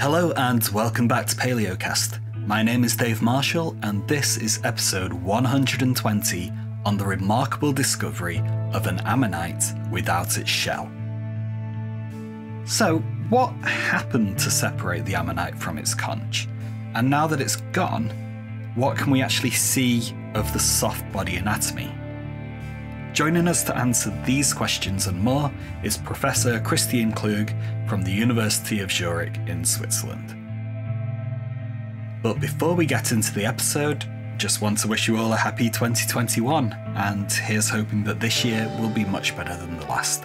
Hello and welcome back to Palaeocast. My name is Dave Marshall, and this is episode 120 on the remarkable discovery of an ammonite without its shell. So, what happened to separate the ammonite from its conch? And now that it's gone, what can we actually see of the soft body anatomy? Joining us to answer these questions and more is Professor Christian Klug from the University of Zurich in Switzerland. But before we get into the episode, just want to wish you all a happy 2021, and here's hoping that this year will be much better than the last.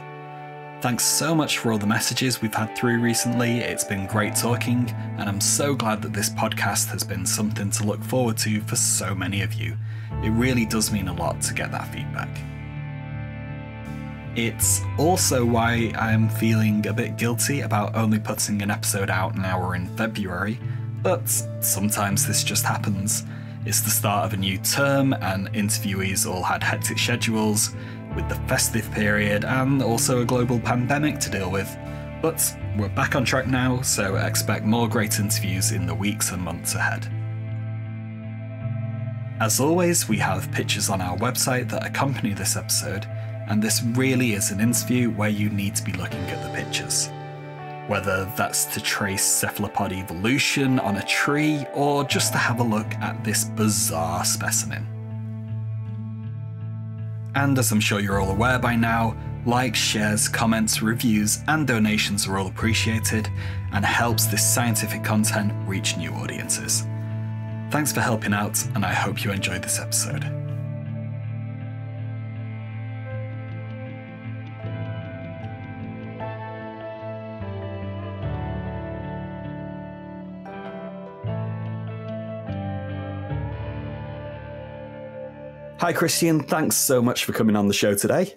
Thanks so much for all the messages we've had through recently. It's been great talking, and I'm so glad that this podcast has been something to look forward to for so many of you. It really does mean a lot to get that feedback. It's also why I'm feeling a bit guilty about only putting an episode out now in February, but sometimes this just happens. It's the start of a new term, and interviewees all had hectic schedules, with the festive period and also a global pandemic to deal with. But we're back on track now, so expect more great interviews in the weeks and months ahead. As always, we have pictures on our website that accompany this episode, and this really is an interview where you need to be looking at the pictures. Whether that's to trace cephalopod evolution on a tree or just to have a look at this bizarre specimen. And as I'm sure you're all aware by now, likes, shares, comments, reviews, and donations are all appreciated and helps this scientific content reach new audiences. Thanks for helping out, and I hope you enjoyed this episode. Hi, Christian. Thanks so much for coming on the show today.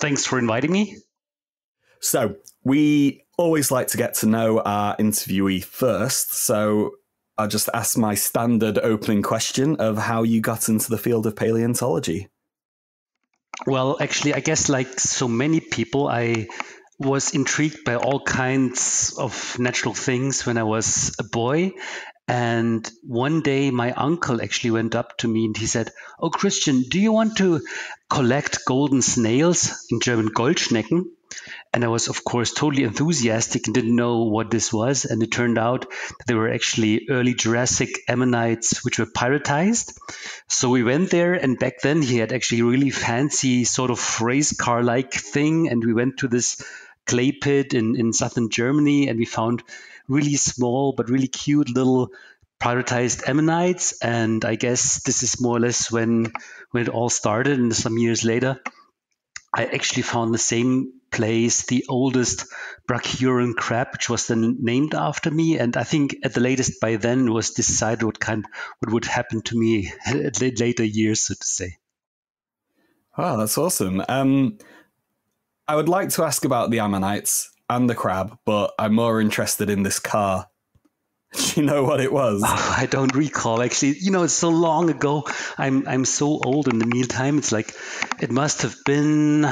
Thanks for inviting me. So, we always like to get to know our interviewee first. So, I'll just ask my standard opening question of how you got into the field of paleontology. Well, actually, I guess like so many people, I was intrigued by all kinds of natural things when I was a boy. And one day, my uncle actually went up to me and he said, Oh, Christian, do you want to collect golden snails, in German Goldschnecken? And I was, of course, totally enthusiastic and didn't know what this was. And it turned out that they were actually early Jurassic ammonites, which were pyritized. So we went there, and back then he had actually a really fancy sort of race car like thing. And we went to this clay pit in, in southern Germany and we found really small but really cute little pyritized ammonites. And I guess this is more or less when when it all started. And some years later, I actually found the same place, the oldest Brachyuran crab, which was then named after me. And I think at the latest by then was decided what kind what would happen to me at later years, so to say. Wow, that's awesome. Um, I would like to ask about the ammonites and the crab, but I'm more interested in this car. Do you know what it was? Oh, I don't recall actually. You know, it's so long ago. I'm I'm so old in the meantime. It's like it must have been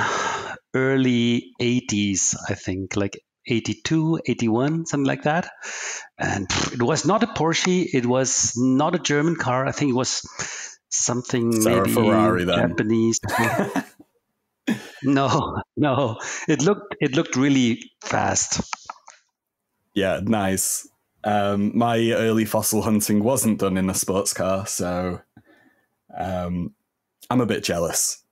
early 80s, I think, like 82, 81, something like that. And it was not a Porsche. It was not a German car. I think it was something so maybe Ferrari, then. Japanese. no, no. It looked it looked really fast. Yeah, nice. Um, my early fossil hunting wasn't done in a sports car, so um, I'm a bit jealous.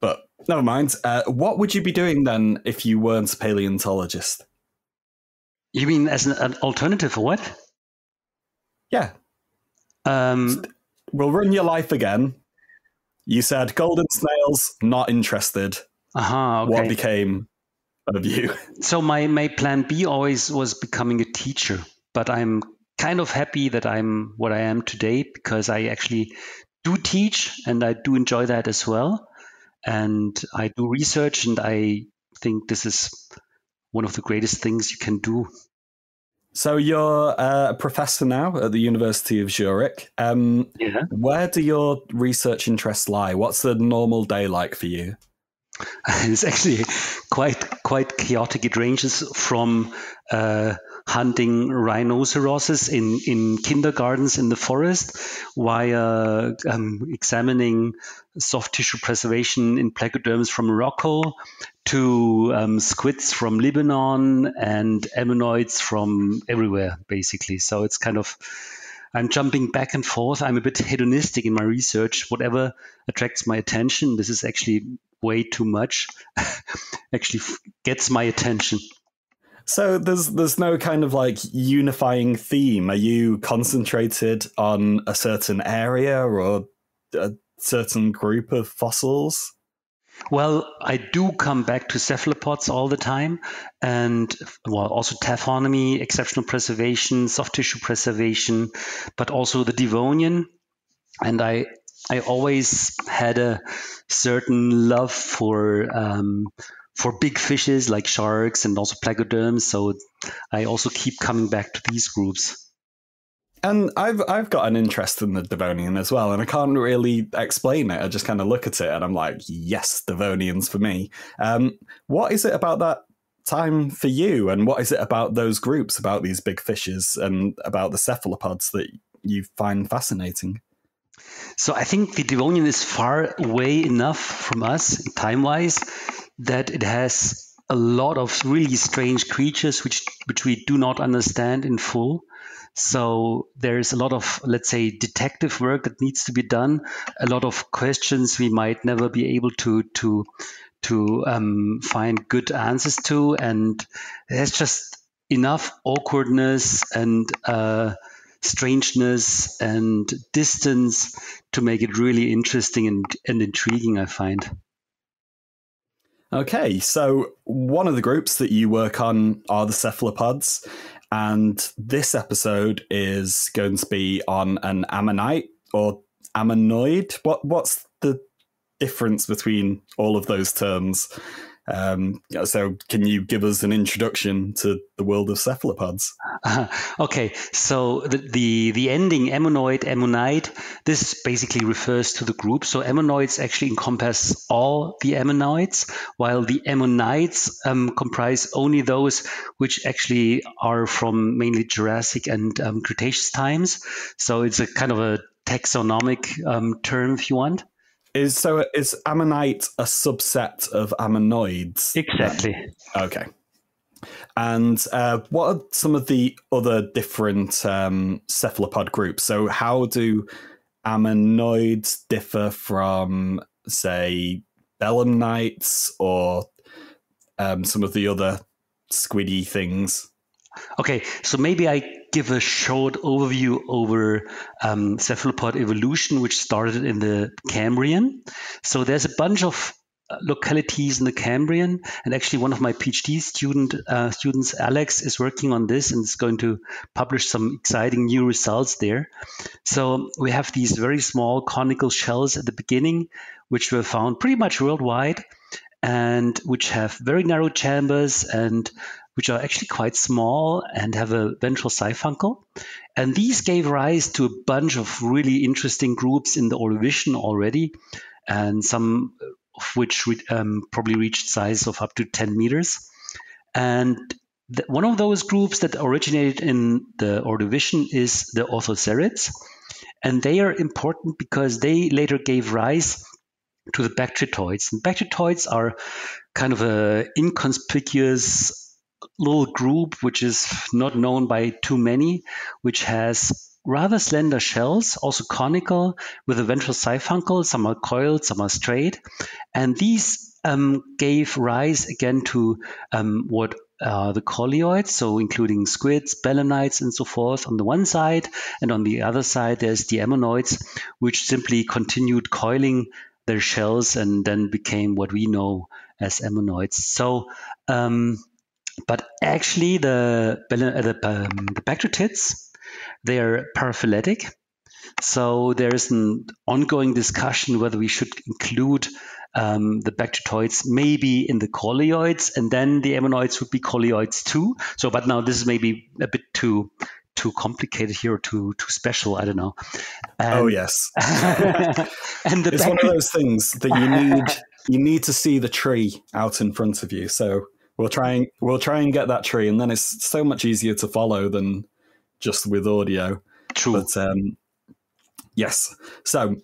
But never mind. Uh, what would you be doing then if you weren't a paleontologist? You mean as an, an alternative for what? Yeah. Um, we'll run your life again. You said golden snails, not interested. uh-huh, okay. What became of you? So my my plan B always was becoming a teacher, but I'm kind of happy that I'm what I am today because I actually do teach and I do enjoy that as well. And I do research and I think this is one of the greatest things you can do. So you're uh, a professor now at the University of Zurich. Um, Yeah. Where do your research interests lie? What's the normal day like for you? it's actually quite quite chaotic. It ranges from uh, hunting rhinoceroses in, in kindergartens in the forest via um, examining soft tissue preservation in placoderms from Morocco to um, squids from Lebanon and ammonoids from everywhere, basically. So it's kind of I'm jumping back and forth. I'm a bit hedonistic in my research. Whatever attracts my attention, this is actually way too much. actually gets my attention. So there's there's no kind of like unifying theme. Are you concentrated on a certain area or a certain group of fossils? Well, I do come back to cephalopods all the time, and well, also taphonomy, exceptional preservation, soft tissue preservation, but also the Devonian. And I, I always had a certain love for um, for big fishes like sharks and also placoderms. So I also keep coming back to these groups. And I've I've got an interest in the Devonian as well, and I can't really explain it. I just kind of look at it and I'm like, yes, Devonians for me. Um, what is it about that time for you, and what is it about those groups, about these big fishes, and about the cephalopods that you find fascinating? So I think the Devonian is far away enough from us time wise that it has a lot of really strange creatures which which we do not understand in full. So there's a lot of, let's say, detective work that needs to be done. A lot of questions we might never be able to to to um, find good answers to, and there's just enough awkwardness and uh, strangeness and distance to make it really interesting and, and intriguing. I find. Okay, so one of the groups that you work on are the cephalopods, and this episode is going to be on an ammonite or ammonoid. What what's the difference between all of those terms? Um, so, can you give us an introduction to the world of cephalopods? Uh, okay, so the, the, the ending ammonoid, ammonite, this basically refers to the group. So ammonoids actually encompass all the ammonoids, while the ammonites um, comprise only those which actually are from mainly Jurassic and um, Cretaceous times. So it's a kind of a taxonomic um, term, if you want. Is so is ammonite a subset of ammonoids? Exactly. Okay. And uh, what are some of the other different um, cephalopod groups? So, how do ammonoids differ from, say, belemnites or um, some of the other squiddy things? Okay, so maybe I give a short overview over um, cephalopod evolution, which started in the Cambrian. So there's a bunch of uh, localities in the Cambrian, and actually one of my PhD student uh, students, Alex, is working on this and is going to publish some exciting new results there. So we have these very small conical shells at the beginning, which were found pretty much worldwide, and which have very narrow chambers and which are actually quite small and have a ventral siphuncle. And these gave rise to a bunch of really interesting groups in the Ordovician already, and some of which re- um, probably reached size of up to 10 meters. And one of those groups that originated in the Ordovician is the orthocerids. And they are important because they later gave rise to the bactritoids. And bactritoids are kind of a inconspicuous little group which is not known by too many, which has rather slender shells, also conical, with a ventral siphuncle. Some are coiled, some are straight. And these um, gave rise again to um, what uh, the coleoids, so including squids, belemnites, and so forth on the one side. And on the other side, there's the ammonoids, which simply continued coiling their shells and then became what we know as ammonoids. So um, but actually, the, uh, the, um, the they are paraphyletic. So there is an ongoing discussion whether we should include um, the bactritoids maybe in the coleoids, and then the ammonoids would be coleoids too. So, but now this is maybe a bit too too complicated here, too too special. I don't know. And, oh yes, and it's one of those things that you need you need to see the tree out in front of you. So we'll try and we'll try and get that tree, and then it's so much easier to follow than just with audio. True. But um, yes, so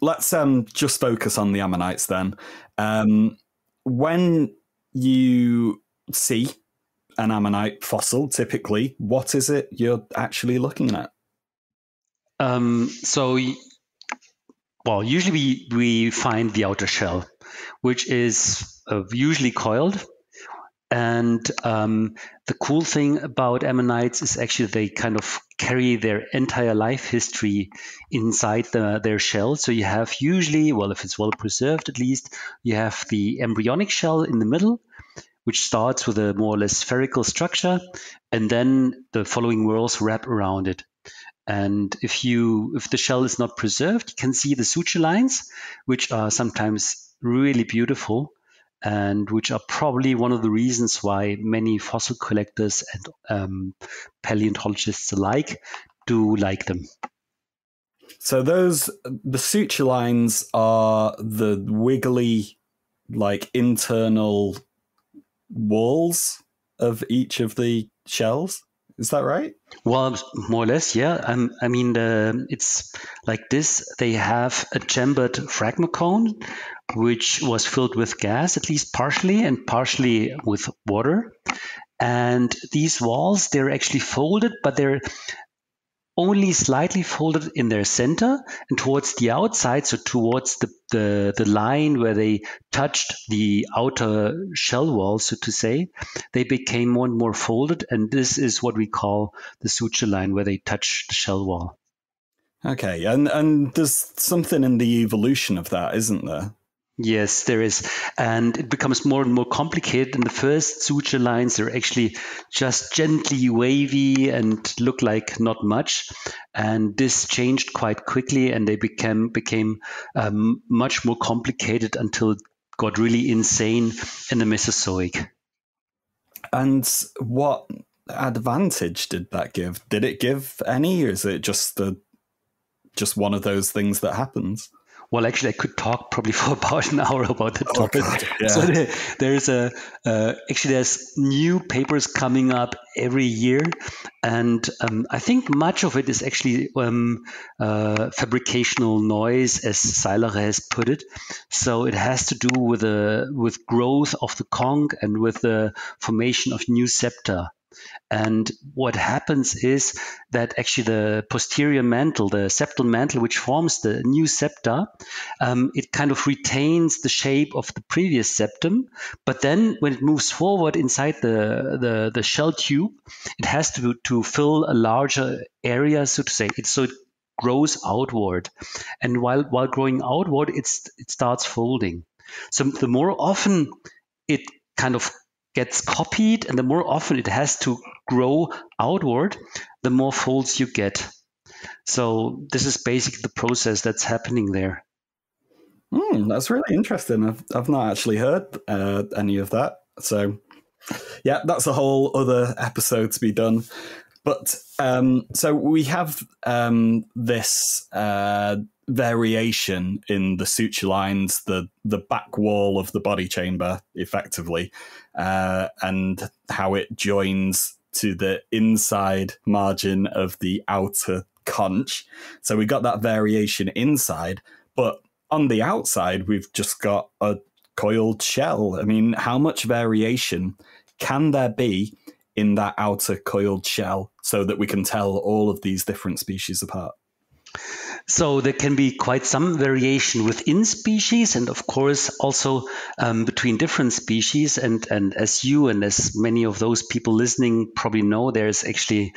let's um, just focus on the ammonites then. Um, when you see an ammonite fossil, typically, what is it you're actually looking at? Um, so, well, usually we, we find the outer shell, which is uh, usually coiled. And um, the cool thing about ammonites is actually they kind of carry their entire life history inside the, their shell. So you have usually, well, if it's well preserved at least, you have the embryonic shell in the middle, which starts with a more or less spherical structure, and then the following whorls wrap around it. And if you if the shell is not preserved, you can see the suture lines, which are sometimes really beautiful and which are probably one of the reasons why many fossil collectors and um, paleontologists alike do like them. So those the suture lines are the wiggly, like internal walls of each of the shells. Is that right? Well, more or less, yeah. Um, I mean, it's like this. They have a chambered phragmocone, cone, which was filled with gas, at least partially, and partially with water. And these walls, they're actually folded, but they're only slightly folded in their center and towards the outside, so towards the, the, the line where they touched the outer shell wall, so to say, they became more and more folded. And this is what we call the suture line, where they touch the shell wall. Okay, and and there's something in the evolution of that, isn't there? Yes, there is. And it becomes more and more complicated. And the first suture lines, they're actually just gently wavy and look like not much. And this changed quite quickly and they became, became um, much more complicated until it got really insane in the Mesozoic. And what advantage did that give? Did it give any, or is it just the just one of those things that happens? Well, actually, I could talk probably for about an hour about the topic. Oh, yeah. So there, there's a uh, actually there's new papers coming up every year, and um, I think much of it is actually um, uh, fabricational noise, as Seilacher has put it. So it has to do with the with growth of the conch and with the formation of new septa. And what happens is that actually the posterior mantle, the septal mantle, which forms the new septa, um, it kind of retains the shape of the previous septum. But then when it moves forward inside the, the, the shell tube, it has to, to fill a larger area, so to say. It, so it grows outward. And while, while growing outward, it's, it starts folding. So the more often it kind of gets copied, and the more often it has to grow outward, the more folds you get. So this is basically the process that's happening there. Mm, that's really interesting. I've, I've not actually heard uh, any of that. So, yeah, that's a whole other episode to be done. But um, so we have um, this uh, variation in the suture lines, the the back wall of the body chamber, effectively, uh, and how it joins to the inside margin of the outer conch. So we got that variation inside, but on the outside we've just got a coiled shell. I mean, how much variation can there be in that outer coiled shell so that we can tell all of these different species apart? So there can be quite some variation within species, and of course also um, between different species. And and as you and as many of those people listening probably know, there's actually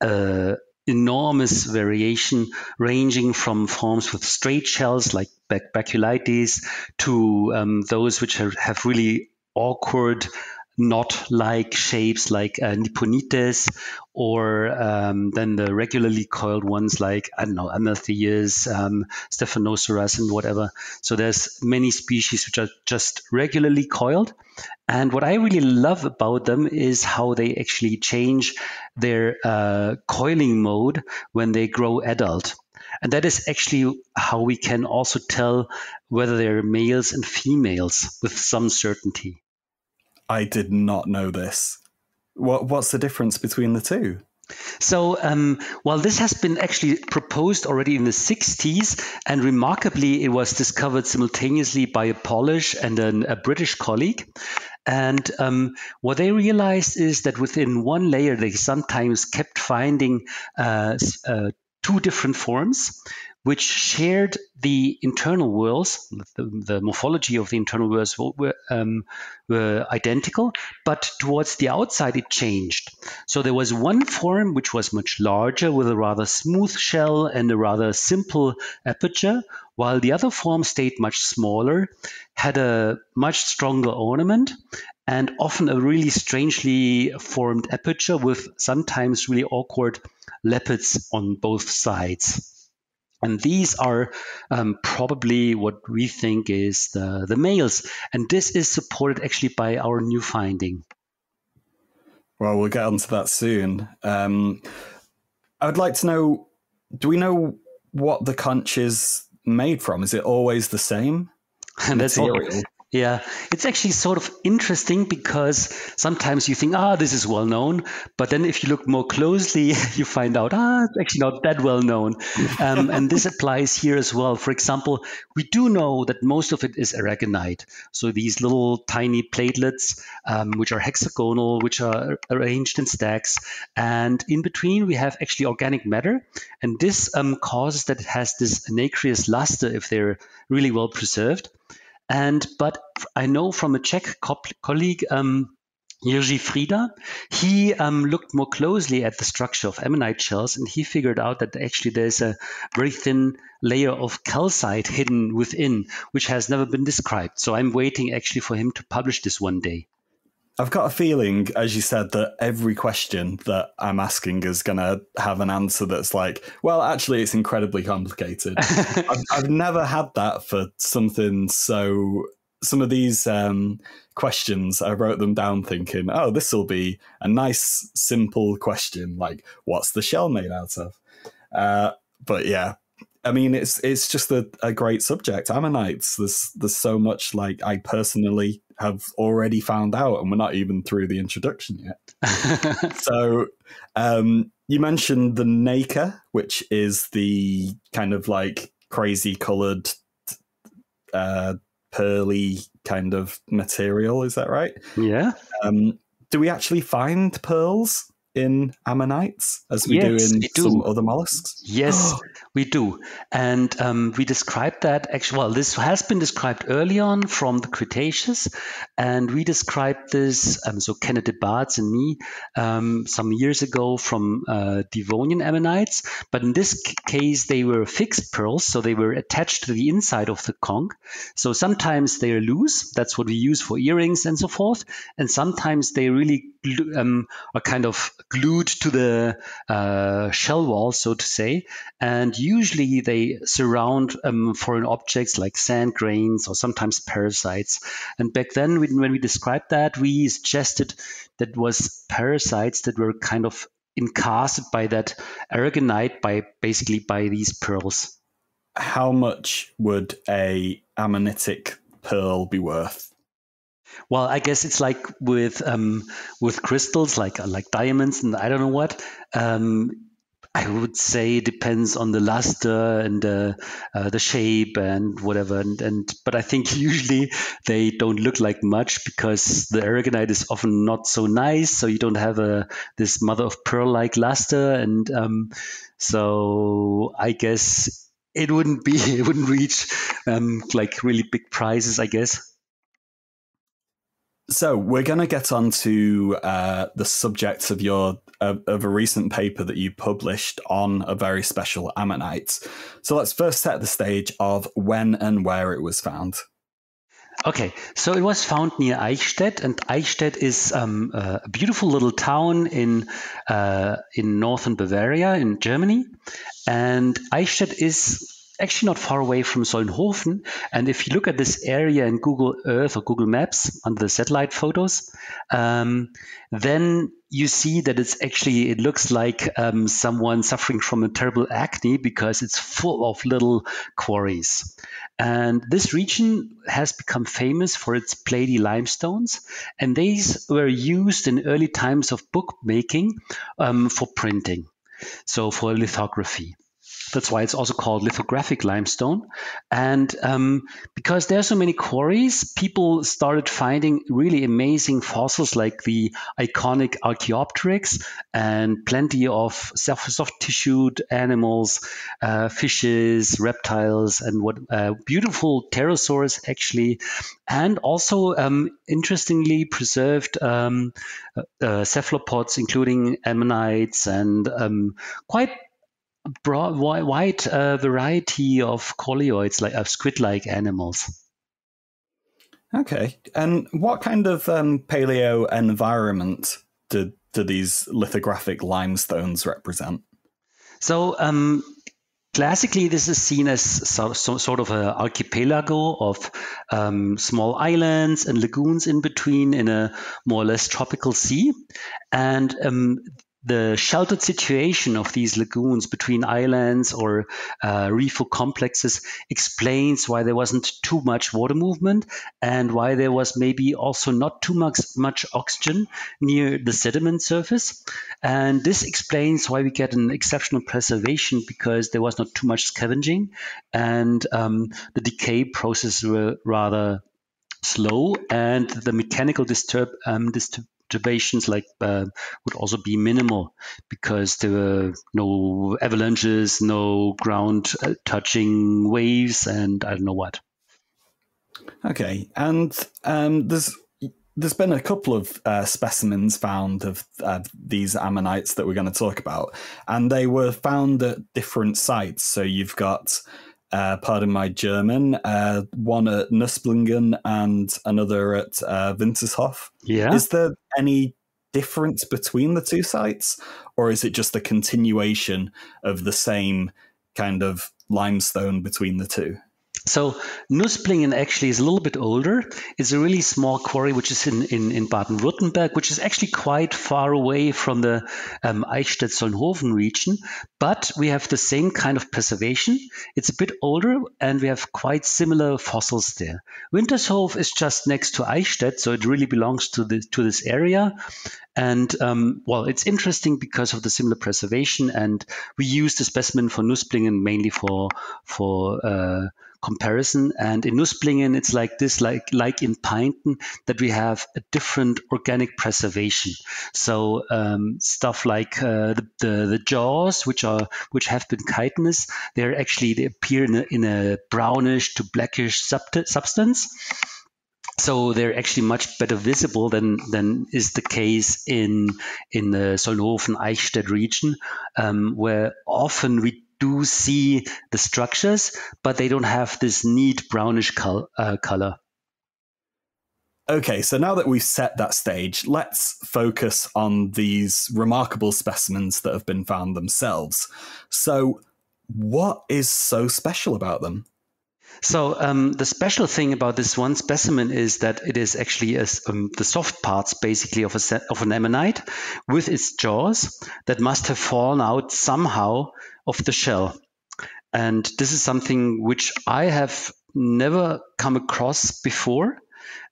uh, enormous variation ranging from forms with straight shells like baculites to um, those which have really awkward knot-like shapes like uh, Nipponites, or um, then the regularly coiled ones like I don't know Amaltheus, um, Stephanoceras, and whatever. So there's many species which are just regularly coiled. And what I really love about them is how they actually change their uh, coiling mode when they grow adult. And that is actually how we can also tell whether they're males and females with some certainty. I did not know this. What what's the difference between the two? So, um, well, this has been actually proposed already in the 60s, and remarkably, it was discovered simultaneously by a Polish and an, a British colleague. And um, what they realized is that within one layer, they sometimes kept finding uh, uh, two different forms which shared the internal whorls, the, the morphology of the internal whorls were, um, were, identical, but towards the outside it changed. So there was one form which was much larger with a rather smooth shell and a rather simple aperture, while the other form stayed much smaller, had a much stronger ornament, and often a really strangely formed aperture with sometimes really awkward lappets on both sides. And these are um, probably what we think is the, the males. And this is supported actually by our new finding. Well, we'll get onto that soon. Um, I would like to know do we know what the conch is made from? Is it always the same? That's all, yeah, it's actually sort of interesting because sometimes you think, ah, this is well known, but then if you look more closely, you find out, ah, it's actually not that well known. Um, and this applies here as well. For example, we do know that most of it is aragonite. So these little tiny platelets, um, which are hexagonal, which are arranged in stacks. And in between, we have actually organic matter. And this um, causes that it has this nacreous luster if they're really well preserved. And but I know from a Czech co- colleague, um, Jiří Frýda, he um, looked more closely at the structure of ammonite shells and he figured out that actually there's a very thin layer of calcite hidden within, which has never been described. So I'm waiting actually for him to publish this one day. I've got a feeling, as you said, that every question that I'm asking is going to have an answer that's like, well, actually, it's incredibly complicated. I've, I've, never had that for something so. Some of these um, questions, I wrote them down thinking, oh, this will be a nice, simple question, like, what's the shell made out of? Uh, but yeah, I mean, it's it's just a, a great subject. Ammonites. There's there's so much like I personally have already found out, and we're not even through the introduction yet. so, um, you mentioned the nacre, which is the kind of like crazy coloured, uh, pearly kind of material. Is that right? Yeah. Um, do we actually find pearls in ammonites as we yes, do in do. some other mollusks? Yes, we do. And um, we described that actually, well, this has been described early on from the Cretaceous. And we described this, um, so Kenneth De Baets and me, um, some years ago from uh, Devonian ammonites. But in this case, they were fixed pearls. So they were attached to the inside of the conch. So sometimes they are loose. That's what we use for earrings and so forth. And sometimes they really um, are kind of glued to the uh, shell wall, so to say, and usually they surround um, foreign objects like sand grains or sometimes parasites. And back then, when we described that, we suggested that was parasites that were kind of encasted by that aragonite, by basically by these pearls. How much would a ammonitic pearl be worth? Well, I guess it's like with um, with crystals, like like diamonds, and I don't know what. Um, I would say it depends on the luster and uh, uh, the shape and whatever. And, and but I think usually they don't look like much because the aragonite is often not so nice, so you don't have a this mother of pearl like luster. And um, so I guess it wouldn't be it wouldn't reach um, like really big prizes. I guess. So we're going to get on to uh, the subject of your of, of, a recent paper that you published on a very special ammonite. So let's first set the stage of when and where it was found. Okay, so it was found near Eichstätt, and Eichstätt is um, a beautiful little town in uh, in northern Bavaria in Germany, and Eichstätt is actually not far away from Solnhofen. And if you look at this area in Google Earth or Google Maps under the satellite photos, um, then you see that it's actually it looks like um, someone suffering from a terrible acne because it's full of little quarries. And this region has become famous for its platy limestones. And these were used in early times of bookmaking um, for printing. So for lithography that's why it's also called lithographic limestone. And um, because there are so many quarries, people started finding really amazing fossils like the iconic Archaeopteryx and plenty of soft tissued animals, uh, fishes, reptiles, and what uh, beautiful pterosaurs actually, and also um, interestingly preserved um, uh, cephalopods, including ammonites and um, quite broad, wide uh, variety of coleoids, like of squid-like animals. Okay, and what kind of um, paleo environment do do these lithographic limestones represent? So. Um, classically, this is seen as so, so, sort of an archipelago of um, small islands and lagoons in between in a more or less tropical sea. And um, the sheltered situation of these lagoons between islands or uh, reef complexes explains why there wasn't too much water movement and why there was maybe also not too much, much oxygen near the sediment surface. And this explains why we get an exceptional preservation because there was not too much scavenging and um, the decay process were rather slow and the mechanical disturb, um, disturb perturbations like uh, would also be minimal because there were no avalanches, no ground uh, touching waves, and I don't know what. Okay, and um, there's there's been a couple of uh, specimens found of uh, these ammonites that we're going to talk about, and they were found at different sites. So you've got uh, pardon my German, uh, one at Nusplingen and another at uh, Wintershof. Yeah. Is there any difference between the two sites, or is it just a continuation of the same kind of limestone between the two? So Nusplingen actually is a little bit older. It's a really small quarry which is in, in, in Baden-Württemberg, which is actually quite far away from the um, Eichstätt-Solnhofen region. But we have the same kind of preservation. It's a bit older and we have quite similar fossils there. Wintershof is just next to Eichstätt, so it really belongs to, the, to this area. And um, well, it's interesting because of the similar preservation, and we use the specimen for Nusplingen mainly for for uh, comparison. And in Nusplingen, it's like this, like like in Painten, that we have a different organic preservation. So um, stuff like uh, the, the, the jaws, which are which have been chitinous, they're actually they appear in a, in a brownish to blackish substance. So they're actually much better visible than than is the case in in the Solnhofen Eichstätt region, um, where often we do see the structures, but they don't have this neat brownish col- uh, color. Okay, so now that we've set that stage, let's focus on these remarkable specimens that have been found themselves. So, what is so special about them? So um, the special thing about this one specimen is that it is actually a, um, the soft parts, basically, of, a of an ammonite with its jaws that must have fallen out somehow of the shell. And this is something which I have never come across before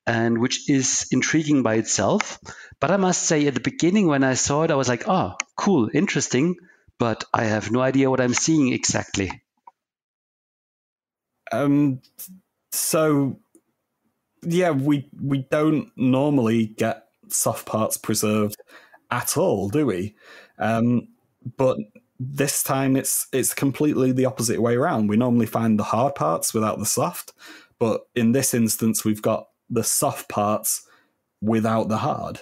and which is intriguing by itself. But I must say, at the beginning, when I saw it, I was like, oh, cool, interesting, but I have no idea what I'm seeing exactly. Um, so yeah, we we don't normally get soft parts preserved at all, do we? Um, but this time it's it's completely the opposite way around. We normally find the hard parts without the soft, but in this instance, we've got the soft parts without the hard.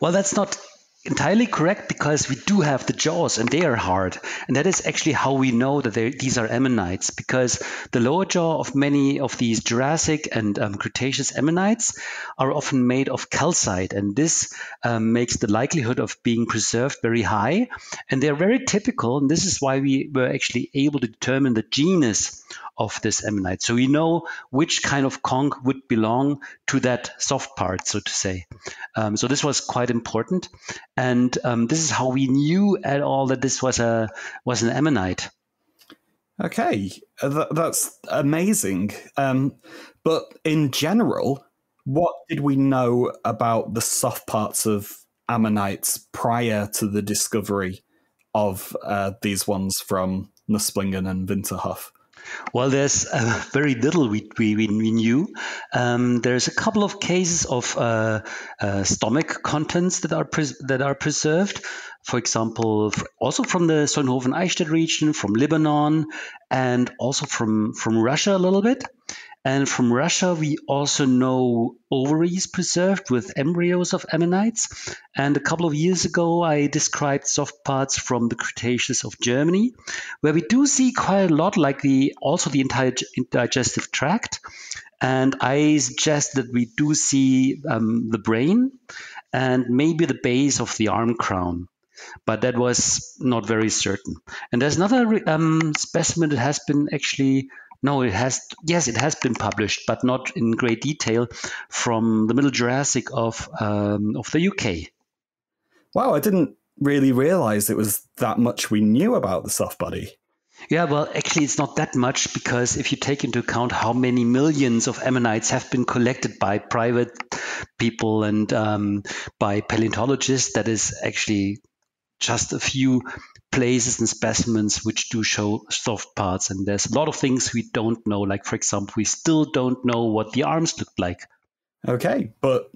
Well, that's not entirely correct because we do have the jaws and they are hard. And that is actually how we know that these are ammonites because the lower jaw of many of these Jurassic and um, Cretaceous ammonites are often made of calcite. And this um, makes the likelihood of being preserved very high. And they're very typical. And this is why we were actually able to determine the genus of this ammonite. So we know which kind of conch would belong to that soft part, so to say. Um, so this was quite important, and um, this is how we knew at all that this was a was an ammonite. Okay, that's amazing. Um, but in general, what did we know about the soft parts of ammonites prior to the discovery of uh, these ones from Nusplingen and Wintershof? Well, there's uh, very little we, we, we knew. Um, there's a couple of cases of uh, uh, stomach contents that are that are preserved. For example, also from the Solnhofen-Eichstätt region, from Lebanon, and also from from Russia a little bit. And from Russia, we also know ovaries preserved with embryos of ammonites. And a couple of years ago, I described soft parts from the Cretaceous of Germany, where we do see quite a lot, like the also the entire digestive tract. And I suggest that we do see um, the brain and maybe the base of the arm crown but that was not very certain. And there's another um, specimen that has been actually no, it has. Yes, it has been published, but not in great detail from the Middle Jurassic of um, of the UK. Wow, I didn't really realize it was that much we knew about the soft body. Yeah, well, actually, it's not that much because if you take into account how many millions of ammonites have been collected by private people and um, by paleontologists, that is actually just a few places and specimens which do show soft parts. And there's a lot of things we don't know. Like, for example, we still don't know what the arms looked like. Okay, but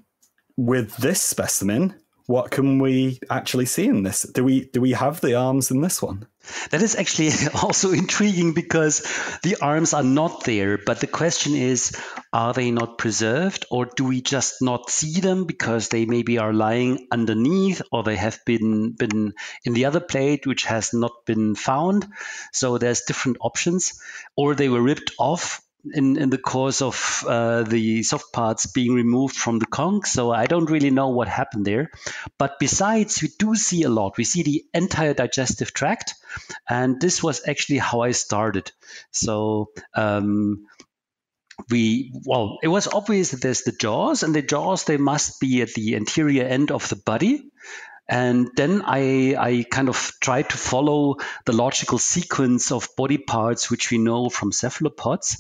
with this specimen, what can we actually see in this? Do we do we have the arms in this one? That is actually also intriguing because the arms are not there, but the question is are they not preserved or do we just not see them because they maybe are lying underneath or they have been been in the other plate which has not been found. So there's different options or they were ripped off in, in the course of uh, the soft parts being removed from the conch. So I don't really know what happened there. But besides, we do see a lot. We see the entire digestive tract. And this was actually how I started. So um, we well it was obvious that there's the jaws and the jaws they must be at the anterior end of the body and then I, I kind of tried to follow the logical sequence of body parts which we know from cephalopods.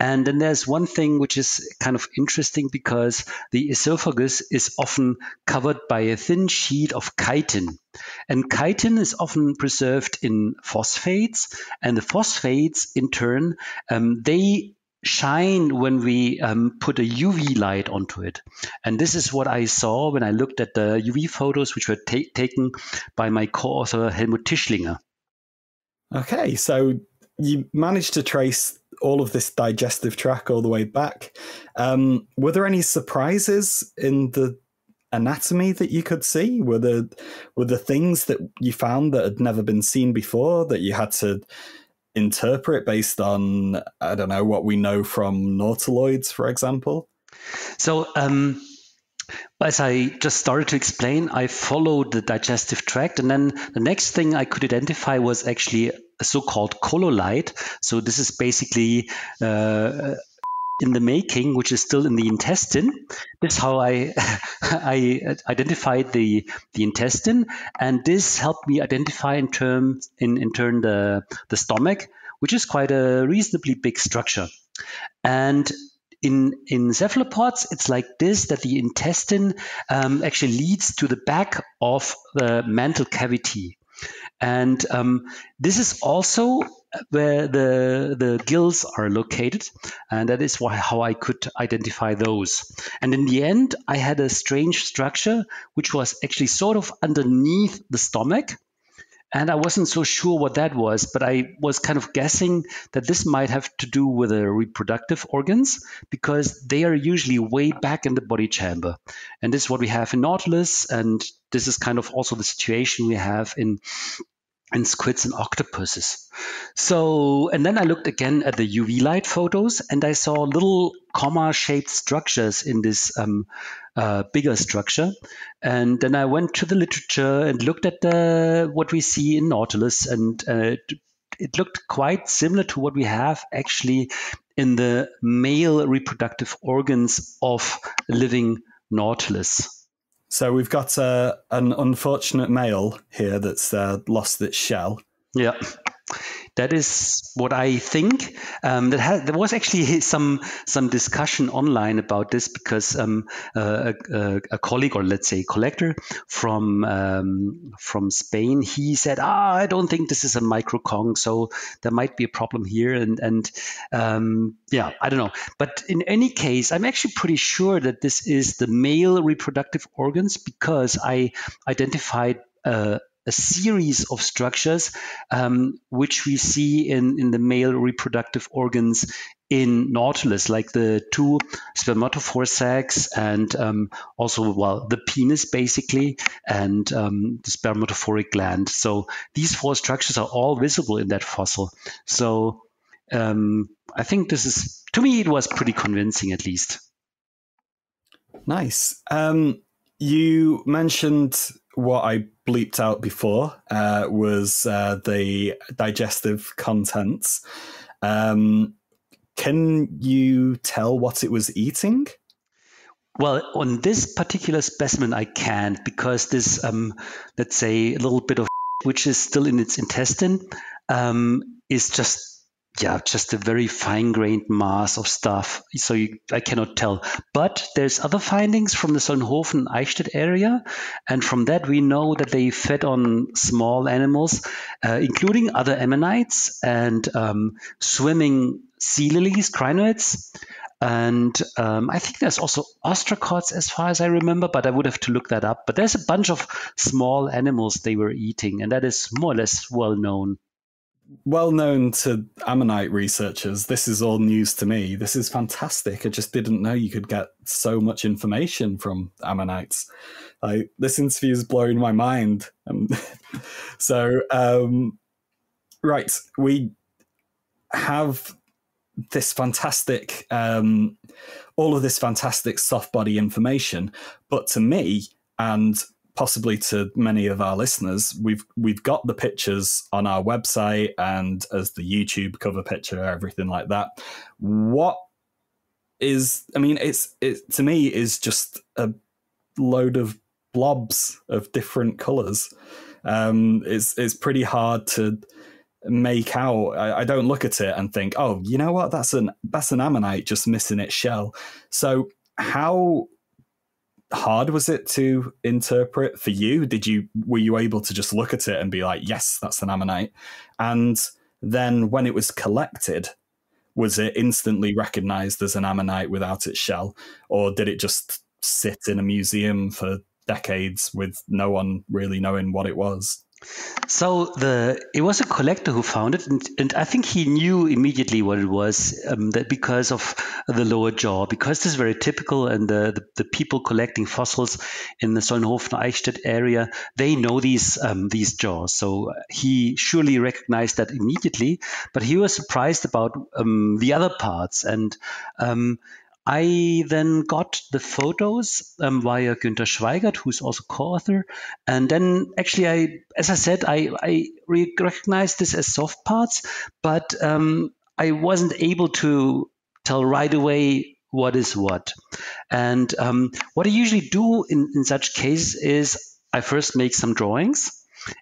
And then there's one thing which is kind of interesting because the esophagus is often covered by a thin sheet of chitin. And chitin is often preserved in phosphates, and the phosphates, in turn, um, they shine when we um, put a UV light onto it. And this is what I saw when I looked at the UV photos which were ta- taken by my co-author Helmut Tischlinger. Okay, so you managed to trace all of this digestive track all the way back. Um, were there any surprises in the anatomy that you could see? Were there were the things that you found that had never been seen before that you had to interpret based on I don't know what we know from nautiloids, for example? So. Um, as I just started to explain, I followed the digestive tract, and then the next thing I could identify was actually a so-called cololite. So this is basically uh, in the making, which is still in the intestine. This is how I I identified the the intestine, and this helped me identify in term in, in turn the the stomach, which is quite a reasonably big structure. And in in cephalopods, it's like this that the intestine um, actually leads to the back of the mantle cavity. And um, this is also where the the gills are located, and that is why how I could identify those. And in the end, I had a strange structure which was actually sort of underneath the stomach, And I wasn't so sure what that was, but I was kind of guessing that this might have to do with the reproductive organs because they are usually way back in the body chamber. And this is what we have in Nautilus. And this is kind of also the situation we have in and squids and octopuses. So, and then I looked again at the UV light photos and I saw little comma shaped structures in this um, uh, bigger structure. And then I went to the literature and looked at the, what we see in Nautilus and uh, it looked quite similar to what we have actually in the male reproductive organs of living Nautilus. So we've got uh, an unfortunate male here that's uh, lost its shell. Yeah. That is what I think. Um, there was actually some some discussion online about this because um, uh, a, a, colleague or let's say collector from um, from Spain he said, "Ah, I don't think this is a microconch, so there might be a problem here." And and um, yeah, I don't know. But in any case, I'm actually pretty sure that this is the male reproductive organs because I identified. Uh, a series of structures um, which we see in, in the male reproductive organs in Nautilus, like the two spermatophore sacs and um, also, well, the penis basically and um, the spermatophoric gland. So these four structures are all visible in that fossil. So um, I think this is, to me, it was pretty convincing at least. Nice. Um, you mentioned what I bleeped out before uh, was uh, the digestive contents. Um, can you tell what it was eating? Well, on this particular specimen, I can't because this, um, let's say, a little bit of which is still in its intestine, um, is just yeah, just a very fine-grained mass of stuff. So you, I cannot tell. But there's other findings from the Solnhofen Eichstätt area, and from that we know that they fed on small animals, uh, including other ammonites and um, swimming sea lilies, crinoids. And um, I think there's also ostracods, as far as I remember, but I would have to look that up. But there's a bunch of small animals they were eating, and that is more or less well known well known to ammonite researchers. This is all news to me. This is fantastic. I just didn't know you could get so much information from ammonites. Like this interview is blowing my mind. Um, so, um, right, we have this fantastic, um, all of this fantastic soft body information, but to me and possibly to many of our listeners, we've we've got the pictures on our website and as the YouTube cover picture, everything like that. What is I mean, it's it to me is just a load of blobs of different colors. Um, it's it's pretty hard to make out. I, I, don't look at it and think, oh, you know what? That's an that's an ammonite just missing its shell. So how hard was it to interpret for you? Did you were you able to just look at it and be like, yes, that's an ammonite? And then when it was collected, was it instantly recognized as an ammonite without its shell, or did it just sit in a museum for decades with no one really knowing what it was? So the it was a collector who found it, and, and I think he knew immediately what it was um, that because of the lower jaw, because this is very typical, and the, the, the people collecting fossils in the Solnhofen Eichstätt area they know these um, these jaws. So he surely recognized that immediately, but he was surprised about um, the other parts and. I then got the photos um, via Günter Schweigert, who's also co-author, and then actually, I, as I said, I, I recognized this as soft parts, but um, I wasn't able to tell right away what is what. And um, what I usually do in, in such cases is I first make some drawings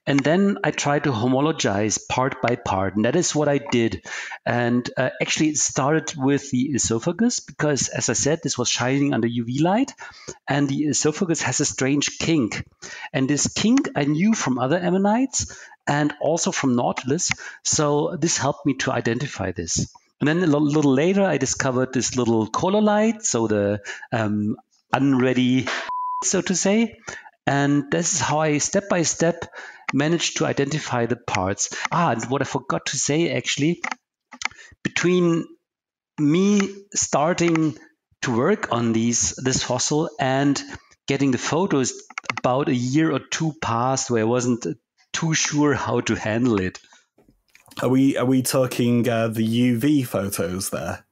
and then I tried to homologize part by part. And that is what I did. And uh, actually, it started with the esophagus because, as I said, this was shining under UV light. And the esophagus has a strange kink. And this kink I knew from other ammonites and also from Nautilus. So this helped me to identify this. And then a little later, I discovered this little cololite, so the um, unready, so to say. And this is how I step by step managed to identify the parts. Ah, and what I forgot to say actually, between me starting to work on these this fossil and getting the photos, about a year or two passed where I wasn't too sure how to handle it. Are we are we talking uh, the UV photos there?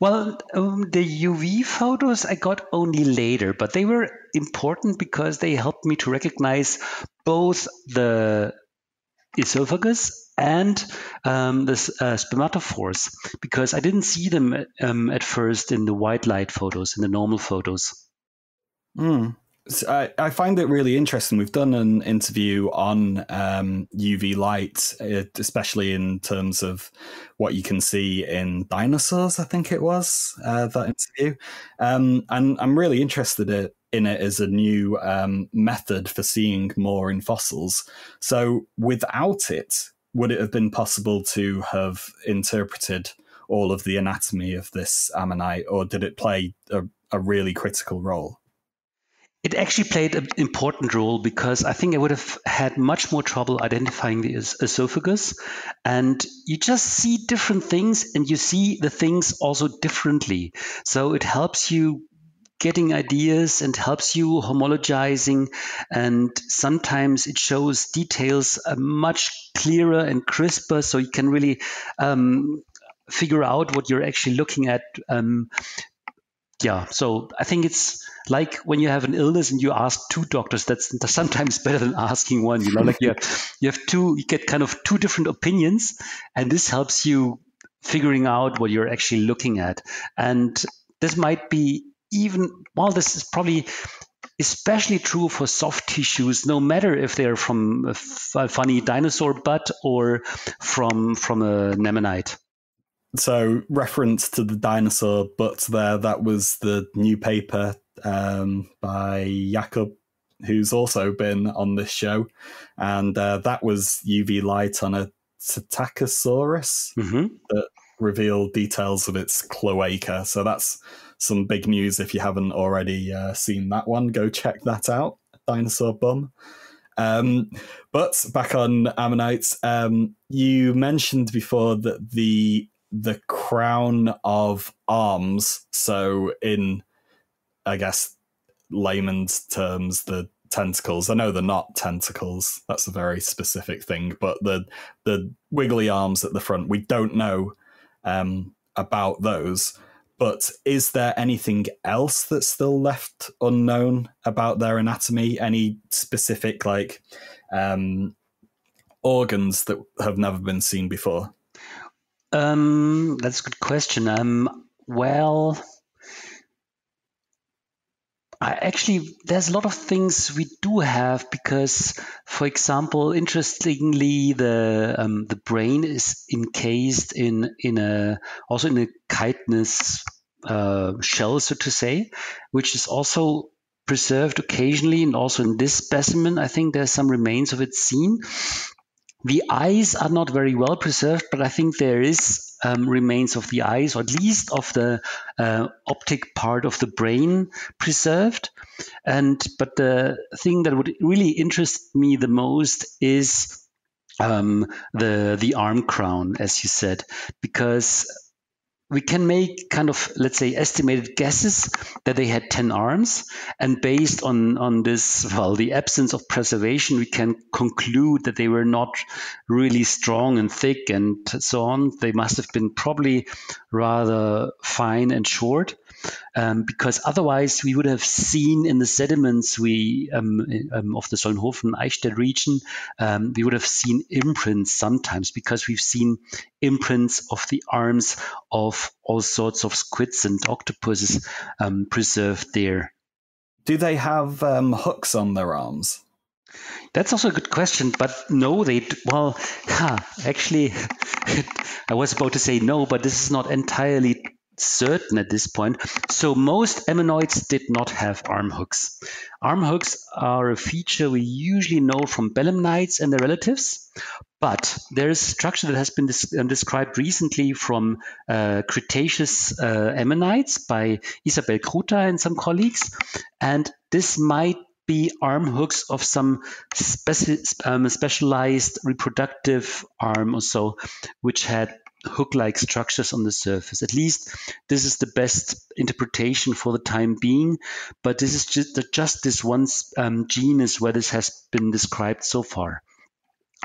Well, um, the UV photos I got only later, but they were important because they helped me to recognize both the esophagus and um, the uh, spermatophores because I didn't see them um, at first in the white light photos, in the normal photos. Mm. I, I find it really interesting. We've done an interview on um, UV light, uh, especially in terms of what you can see in dinosaurs. I think it was uh, that interview, um, and I'm really interested in it as a new um, method for seeing more in fossils. So, without it, would it have been possible to have interpreted all of the anatomy of this ammonite, or did it play a, a really critical role? It actually played an important role because I think I would have had much more trouble identifying the esophagus. And you just see different things and you see the things also differently. So it helps you getting ideas and helps you homologizing. And sometimes it shows details uh, much clearer and crisper. So you can really um, figure out what you're actually looking at. Um, yeah, so I think it's like when you have an illness and you ask two doctors, that's sometimes better than asking one. You know, like you have, you have two, you get kind of two different opinions, and this helps you figuring out what you're actually looking at. And this might be even well, this is probably especially true for soft tissues, no matter if they're from a funny dinosaur butt or from from a ammonite so reference to the dinosaur butts there that was the new paper um, by Jakob who's also been on this show and uh, that was uv light on a psittacosaurus mm-hmm. that revealed details of its cloaca so that's some big news if you haven't already uh, seen that one go check that out dinosaur bum um, but back on ammonites um, you mentioned before that the the crown of arms. So, in I guess layman's terms, the tentacles. I know they're not tentacles. That's a very specific thing. But the the wiggly arms at the front, we don't know um, about those. But is there anything else that's still left unknown about their anatomy? Any specific like um, organs that have never been seen before? Um, that's a good question. Um, well, I actually, there's a lot of things we do have because, for example, interestingly, the um, the brain is encased in in a also in a chitinous uh, shell, so to say, which is also preserved occasionally, and also in this specimen, I think there's some remains of it seen. The eyes are not very well preserved, but I think there is um, remains of the eyes, or at least of the uh, optic part of the brain preserved. And but the thing that would really interest me the most is um, the the arm crown, as you said, because we can make kind of let's say estimated guesses that they had 10 arms. And based on on this well the absence of preservation we can conclude that they were not really strong and thick and so on. They must have been probably rather fine and short um, because otherwise we would have seen in the sediments we um, um, of the Solnhofen Eichstätt region, um, we would have seen imprints sometimes because we've seen imprints of the arms of all sorts of squids and octopuses um, preserved there. Do they have um, hooks on their arms? That's also a good question, but no, they well, huh, actually, I was about to say no, but this is not entirely certain at this point. So most ammonoids did not have arm hooks. Arm hooks are a feature we usually know from belemnites and their relatives, but there is a structure that has been um, described recently from uh, Cretaceous uh, ammonites by Isabelle Kruta and some colleagues, and this might be arm hooks of some speci- um, specialized reproductive arm or so, which had hook-like structures on the surface. At least this is the best interpretation for the time being. But this is just, just this one um, genus where this has been described so far.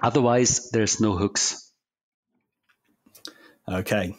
Otherwise, there's no hooks. Okay.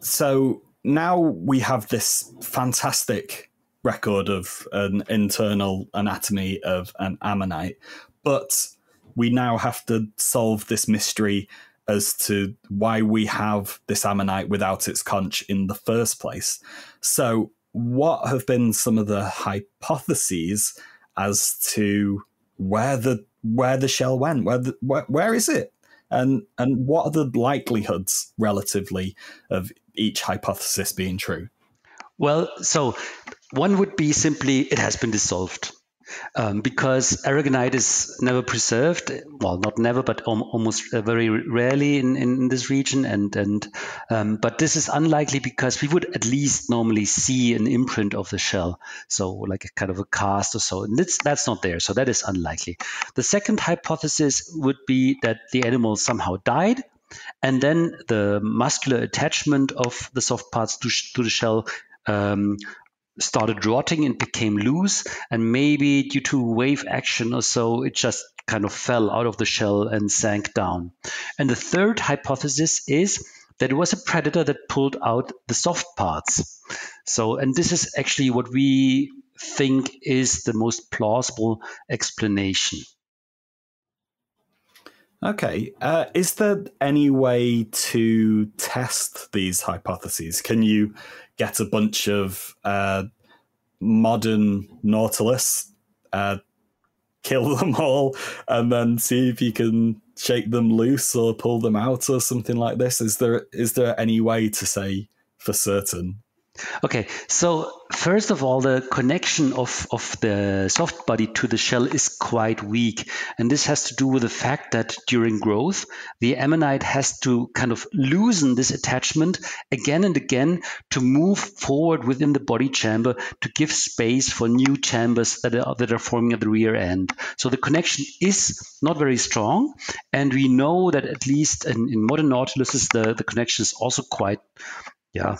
So now we have this fantastic record of an internal anatomy of an ammonite, but we now have to solve this mystery as to why we have this ammonite without its conch in the first place. So, what have been some of the hypotheses as to where the where the shell went? Where the, where, where is it? And and what are the likelihoods relatively of each hypothesis being true? Well, so one would be simply it has been dissolved um, because aragonite is never preserved. Well, not never, but almost uh, very rarely in, in this region. And and um, but this is unlikely because we would at least normally see an imprint of the shell, so like a kind of a cast or so. And that's that's not there, so that is unlikely. The second hypothesis would be that the animal somehow died. And then the muscular attachment of the soft parts to, to the shell um, started rotting and became loose. And maybe due to wave action or so, it just kind of fell out of the shell and sank down. And the third hypothesis is that it was a predator that pulled out the soft parts. So, and this is actually what we think is the most plausible explanation. Okay. Uh, is there any way to test these hypotheses? Can you get a bunch of uh, modern Nautilus, uh, kill them all, and then see if you can shake them loose or pull them out or something like this? Is there is there any way to say for certain Okay, so first of all, the connection of, of the soft body to the shell is quite weak. And this has to do with the fact that during growth, the ammonite has to kind of loosen this attachment again and again to move forward within the body chamber to give space for new chambers that are, that are forming at the rear end. So the connection is not very strong. And we know that at least in, in modern nautiluses, the, the connection is also quite yeah,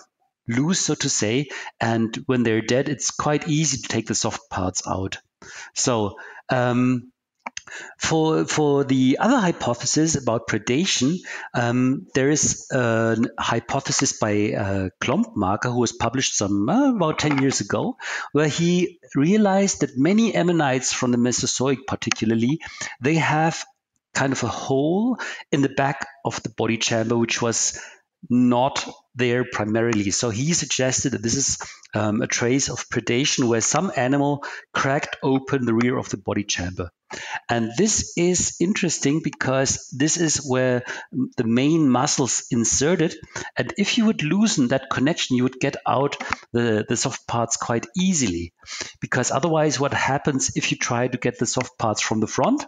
loose, so to say. And when they're dead, it's quite easy to take the soft parts out. So um, for for the other hypothesis about predation, um, there is a hypothesis by uh, Klompmaker, who was published some uh, about ten years ago, where he realized that many ammonites from the Mesozoic, particularly, they have kind of a hole in the back of the body chamber, which was not there primarily. So he suggested that this is um, a trace of predation where some animal cracked open the rear of the body chamber. And this is interesting because this is where the main muscles inserted. And if you would loosen that connection, you would get out the, the soft parts quite easily. Because otherwise, what happens if you try to get the soft parts from the front?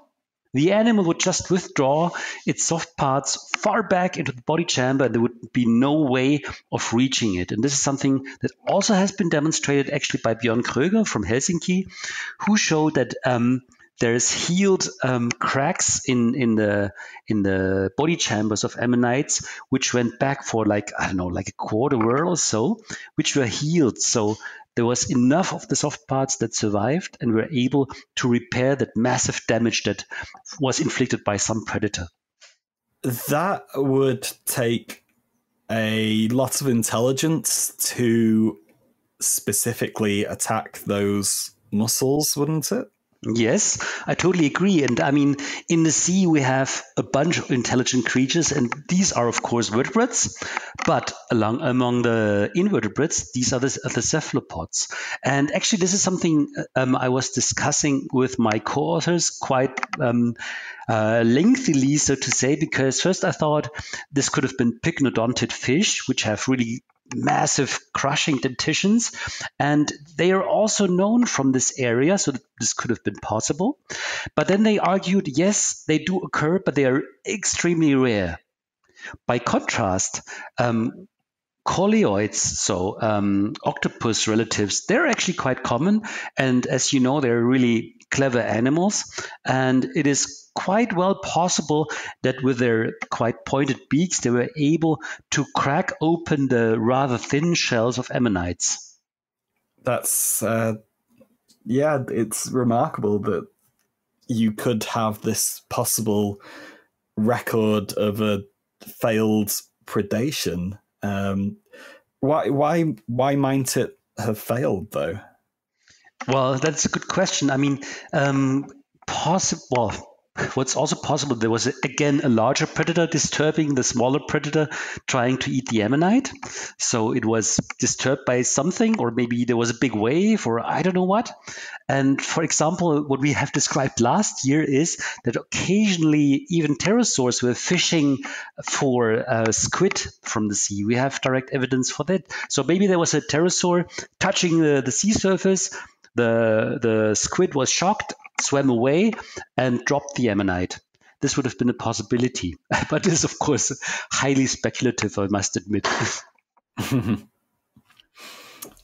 The animal would just withdraw its soft parts far back into the body chamber, and there would be no way of reaching it. And this is something that also has been demonstrated actually by Björn Kröger from Helsinki, who showed that um, there's healed um, cracks in, in the in the body chambers of ammonites, which went back for like I don't know, like a quarter whorl or so, which were healed. So there was enough of the soft parts that survived and were able to repair that massive damage that was inflicted by some predator. That would take a lot of intelligence to specifically attack those muscles, wouldn't it? Yes, I totally agree. And I mean, in the sea, we have a bunch of intelligent creatures, and these are, of course, vertebrates. But along, among the invertebrates, these are the, the cephalopods. And actually, this is something um, I was discussing with my co authors quite um, uh, lengthily, so to say, because first I thought this could have been pycnodontid fish, which have really massive crushing dentitions. And they are also known from this area, so this could have been possible. But then they argued yes, they do occur, but they are extremely rare. By contrast, um, coleoids, so um, octopus relatives, they're actually quite common. And as you know, they're really clever animals. And it is quite well possible that with their quite pointed beaks, they were able to crack open the rather thin shells of ammonites. That's, uh, yeah, it's remarkable that you could have this possible record of a failed predation. Um, why, why, why might it have failed though? Well, that's a good question. I mean, um, possible. What's also possible, there was again a larger predator disturbing the smaller predator trying to eat the ammonite. So it was disturbed by something, or maybe there was a big wave, or I don't know what. And for example, what we have described last year is that occasionally even pterosaurs were fishing for uh, squid from the sea. We have direct evidence for that. So maybe there was a pterosaur touching the, the sea surface. The, the squid was shocked swam away and dropped the ammonite. This would have been a possibility, but is of course highly speculative, I must admit.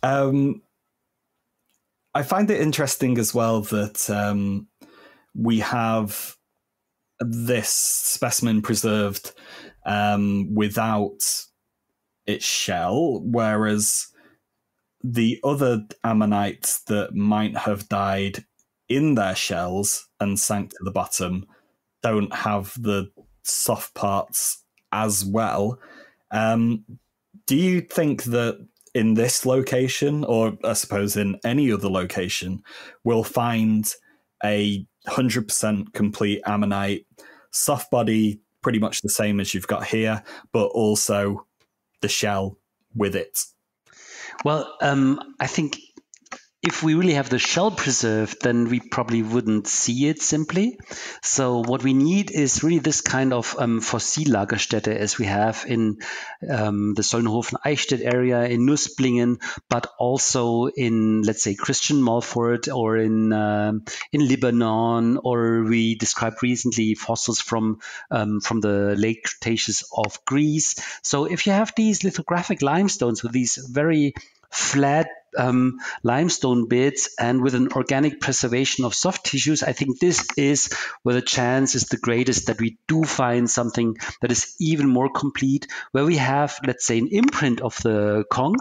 um, I find it interesting as well that um, we have this specimen preserved um, without its shell, whereas the other ammonites that might have died in their shells and sank to the bottom don't have the soft parts as well. Um, do you think that in this location, or I suppose in any other location, we'll find a 100% complete ammonite, soft body, pretty much the same as you've got here, but also the shell with it? Well, um, I think if we really have the shell preserved, then we probably wouldn't see it simply. So what we need is really this kind of um, Fossillagerstätte as we have in um, the Solnhofen-Eichstätt area, in Nusplingen, but also in, let's say, Christian Malford or in uh, in Lebanon, or we described recently fossils from um, from the late Cretaceous of Greece. So if you have these lithographic limestones with these very flat um, limestone beds and with an organic preservation of soft tissues, I think this is where the chance is the greatest that we do find something that is even more complete, where we have, let's say, an imprint of the conch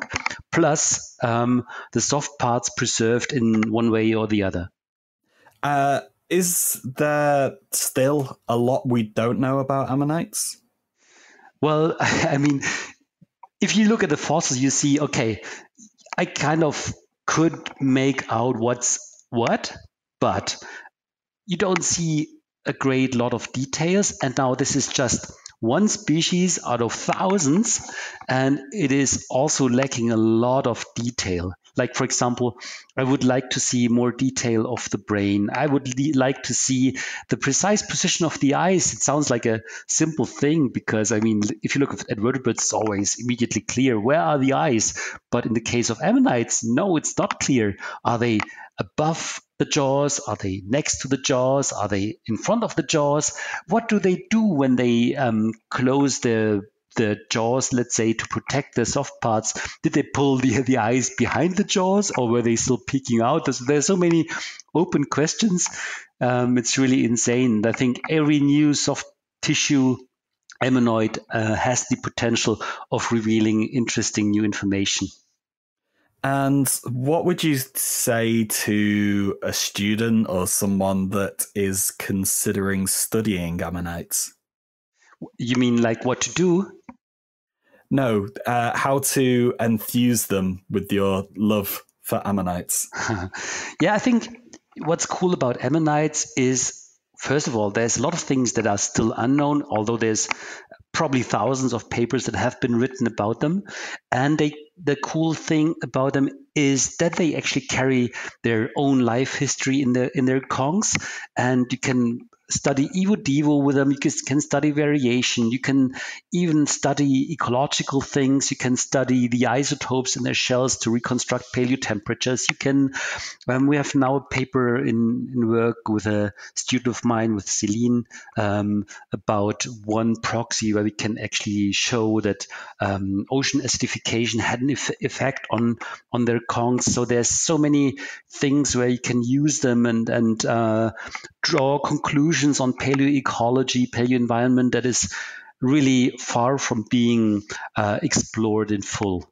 plus um, the soft parts preserved in one way or the other. Uh, is there still a lot we don't know about ammonites? Well, I mean, if you look at the fossils, you see, okay, I kind of could make out what's what, but you don't see a great lot of details. And now this is just one species out of thousands, and it is also lacking a lot of detail. Like, for example, I would like to see more detail of the brain. I would like to see the precise position of the eyes. It sounds like a simple thing because, I mean, if you look at vertebrates, it's always immediately clear where are the eyes. But in the case of ammonites, no, it's not clear. Are they above the jaws? Are they next to the jaws? Are they in front of the jaws? What do they do when they um, close the the jaws, let's say, to protect the soft parts? Did they pull the, the eyes behind the jaws or were they still peeking out? There's, there's so many open questions. Um, it's really insane. I think every new soft tissue ammonoid uh, has the potential of revealing interesting new information. And what would you say to a student or someone that is considering studying ammonites? You mean like what to do? No, uh, how to enthuse them with your love for ammonites. yeah, I think what's cool about ammonites is, first of all, there's a lot of things that are still unknown, although there's probably thousands of papers that have been written about them. And they, the cool thing about them is that they actually carry their own life history in their in their conchs, and you can study Evo Devo with them. You can study variation. You can even study ecological things. You can study the isotopes in their shells to reconstruct paleo temperatures. You can, um, we have now a paper in, in work with a student of mine, with Celine, um, about one proxy where we can actually show that um, ocean acidification had an effect on, on their conchs. So there's so many things where you can use them and, and uh, draw conclusions on paleoecology, paleoenvironment that is really far from being uh, explored in full.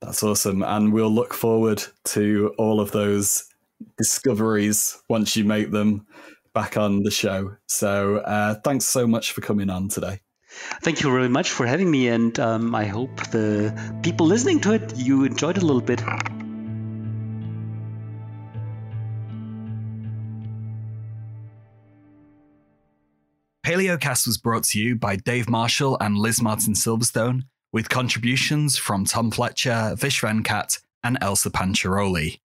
That's awesome. And we'll look forward to all of those discoveries once you make them back on the show. So uh, thanks so much for coming on today. Thank you very much for having me, and um, I hope the people listening to it you enjoyed it a little bit. Palaeocast was brought to you by Dave Marshall and Liz Martin Silverstone, with contributions from Tom Fletcher, Vish Venkat, and Elsa Panciroli.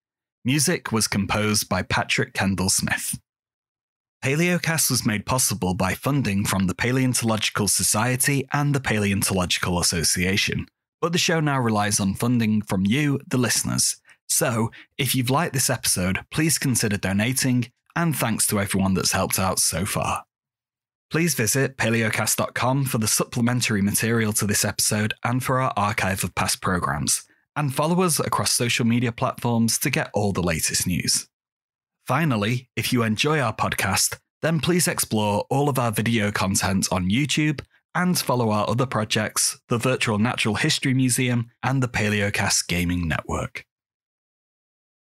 Music was composed by Patrick Kendall Smith. Palaeocast was made possible by funding from the Paleontological Society and the Paleontological Association, but the show now relies on funding from you, the listeners. So, if you've liked this episode, please consider donating, and thanks to everyone that's helped out so far. Please visit palaeocast.com for the supplementary material to this episode and for our archive of past programs, and follow us across social media platforms to get all the latest news. Finally, if you enjoy our podcast, then please explore all of our video content on YouTube and follow our other projects, the Virtual Natural History Museum and the Palaeocast Gaming Network.